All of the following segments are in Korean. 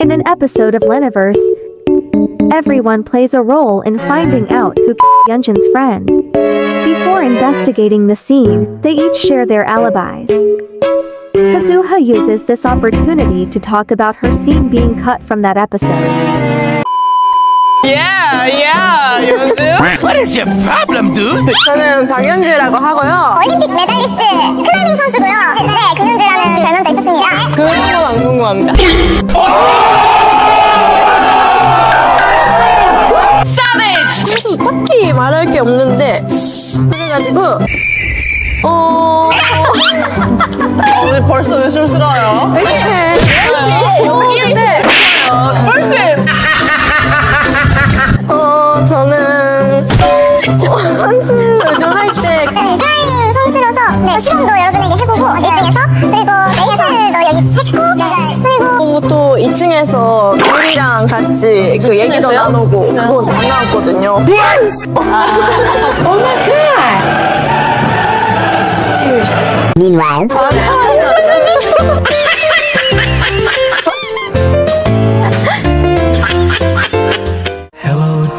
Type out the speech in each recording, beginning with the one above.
In an episode of Leniverse, everyone plays a role in finding out who Yunjin's friend. Before investigating the scene, they each share their alibis. Kazuha uses this opportunity to talk about her scene being cut from that episode. Yeah, yeah, 윤주. What is your problem, dude? 저는 박윤주라고 하고요. 올림픽 메달리스트 클라이밍 선수고요. 네, 금연주라는 별명도 있었습니다. 그런 건안 궁금합니다. 그래서 딱히 말할 게 없는데 그래가지고 어 오늘 벌써 의심스러워요. 의심해 저는 선수 요즘 할때 네, 클라이밍 선수로서 네, 시험도 여러 분에게 해보고 1등에서 그리고 레이스도 여기 했고 그리고 또 2층에서 우리랑 같이 그 얘기도? 나누고 그거 다 나왔거든요. meanwhile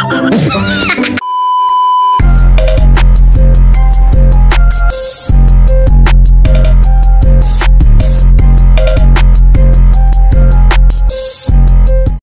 Ha ha ha!